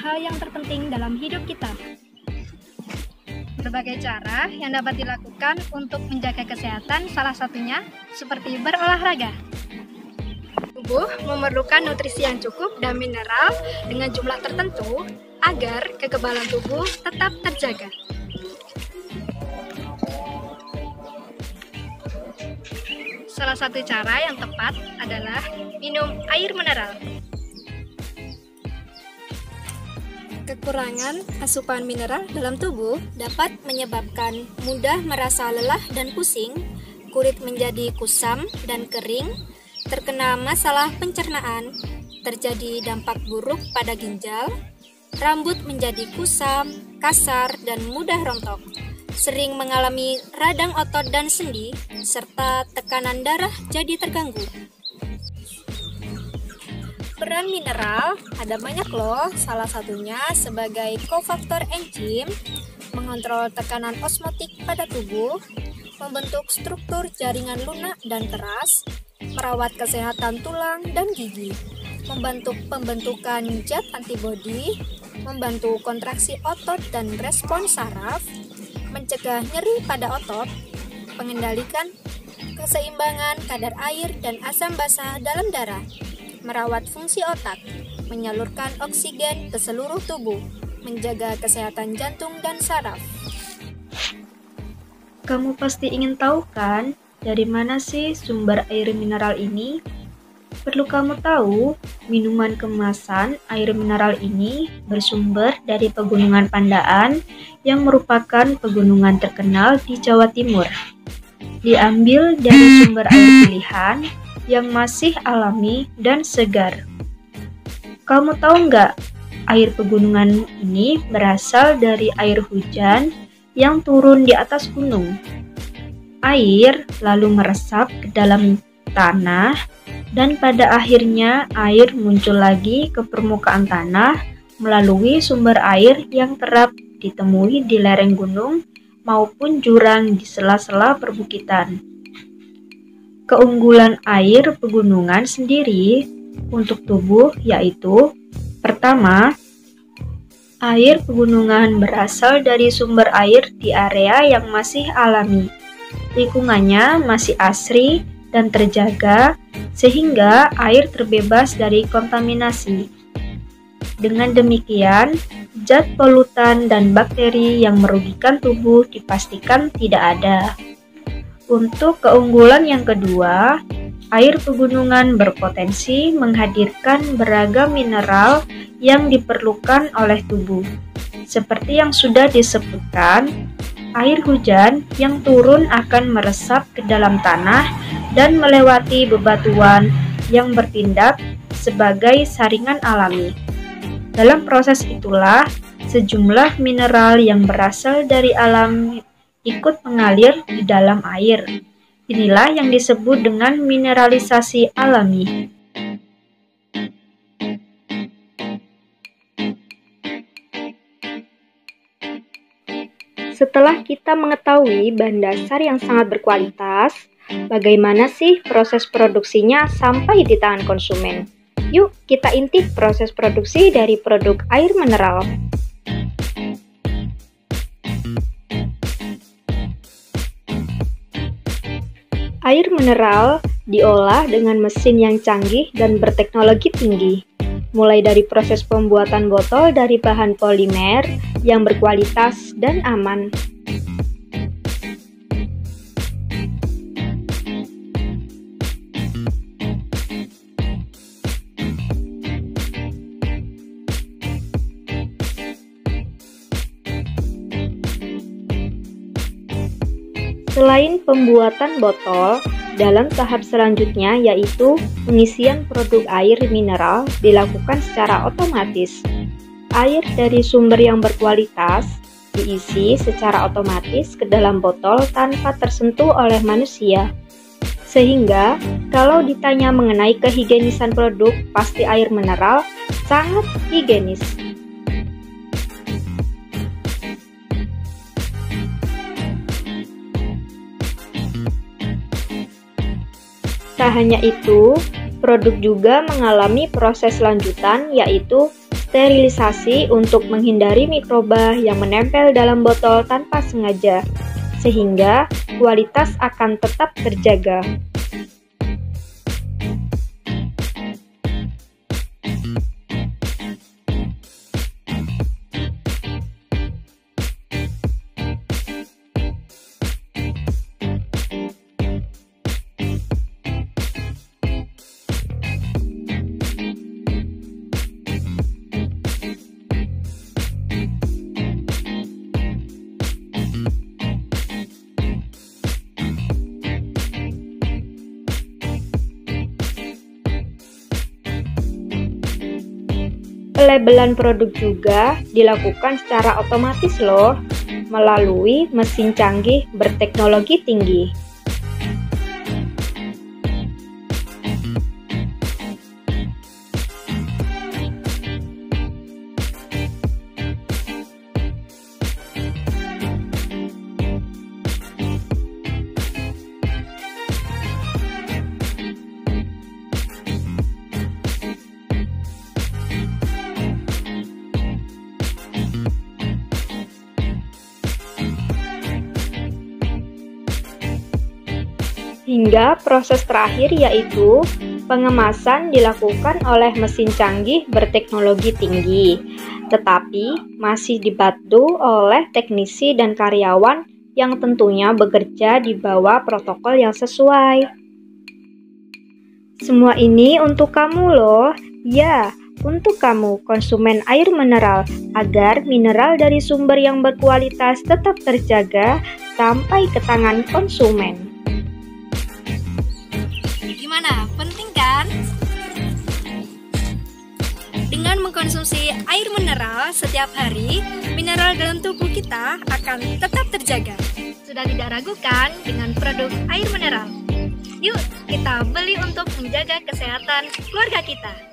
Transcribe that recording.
hal yang terpenting dalam hidup kita. Berbagai cara yang dapat dilakukan untuk menjaga kesehatan salah satunya seperti berolahraga. Tubuh memerlukan nutrisi yang cukup dan mineral dengan jumlah tertentu agar kekebalan tubuh tetap terjaga. Salah satu cara yang tepat adalah minum air mineral. Kekurangan asupan mineral dalam tubuh dapat menyebabkan mudah merasa lelah dan pusing, kulit menjadi kusam dan kering, terkena masalah pencernaan, terjadi dampak buruk pada ginjal, rambut menjadi kusam, kasar, dan mudah rontok sering mengalami radang otot dan sendi, serta tekanan darah jadi terganggu. Peran mineral ada banyak loh, salah satunya sebagai kofaktor enzim, mengontrol tekanan osmotik pada tubuh, membentuk struktur jaringan lunak dan keras, merawat kesehatan tulang dan gigi, membantu pembentukan zat antibodi, membantu kontraksi otot dan respon saraf, mencegah nyeri pada otot, mengendalikan keseimbangan kadar air dan asam basa dalam darah, merawat fungsi otak, menyalurkan oksigen ke seluruh tubuh, menjaga kesehatan jantung dan saraf. Kamu pasti ingin tahu kan, dari mana sih sumber air mineral ini? Perlu kamu tahu, minuman kemasan air mineral ini bersumber dari Pegunungan Pandaan yang merupakan pegunungan terkenal di Jawa Timur. Diambil dari sumber air pilihan yang masih alami dan segar. Kamu tahu nggak, air pegunungan ini berasal dari air hujan yang turun di atas gunung. Air lalu meresap ke dalam tanah dan pada akhirnya air muncul lagi ke permukaan tanah melalui sumber air yang kerap ditemui di lereng gunung maupun jurang di sela-sela perbukitan. Keunggulan air pegunungan sendiri untuk tubuh yaitu pertama, air pegunungan berasal dari sumber air di area yang masih alami. Lingkungannya masih asri dan terjaga sehingga air terbebas dari kontaminasi. Dengan demikian, zat polutan dan bakteri yang merugikan tubuh dipastikan tidak ada. Untuk keunggulan yang kedua, air pegunungan berpotensi menghadirkan beragam mineral yang diperlukan oleh tubuh. Seperti yang sudah disebutkan, air hujan yang turun akan meresap ke dalam tanah dan melewati bebatuan yang bertindak sebagai saringan alami. Dalam proses itulah, sejumlah mineral yang berasal dari alam ikut mengalir di dalam air. Inilah yang disebut dengan mineralisasi alami. Setelah kita mengetahui bahan dasar yang sangat berkualitas, Bagaimana sih proses produksinya sampai di tangan konsumen? Yuk kita intip proses produksi dari produk air mineral. Air mineral diolah dengan mesin yang canggih dan berteknologi tinggi, mulai dari proses pembuatan botol dari bahan polimer yang berkualitas dan aman, Selain pembuatan botol, dalam tahap selanjutnya yaitu pengisian produk air mineral dilakukan secara otomatis. Air dari sumber yang berkualitas diisi secara otomatis ke dalam botol tanpa tersentuh oleh manusia. Sehingga, kalau ditanya mengenai kehigienisan produk, pasti air mineral sangat higienis. Tak hanya itu, produk juga mengalami proses lanjutan yaitu sterilisasi untuk menghindari mikroba yang menempel dalam botol tanpa sengaja, sehingga kualitas akan tetap terjaga. Pelabelan produk juga dilakukan secara otomatis loh, melalui mesin canggih berteknologi tinggi. Hingga proses terakhir yaitu pengemasan dilakukan oleh mesin canggih berteknologi tinggi, tetapi masih dibantu oleh teknisi dan karyawan yang tentunya bekerja di bawah protokol yang sesuai. Semua ini untuk kamu loh, ya, untuk kamu konsumen air mineral agar mineral dari sumber yang berkualitas tetap terjaga sampai ke tangan konsumen. Dengan mengkonsumsi air mineral setiap hari, mineral dalam tubuh kita akan tetap terjaga. Sudah tidak ragukan dengan produk air mineral? Yuk, kita beli untuk menjaga kesehatan keluarga kita.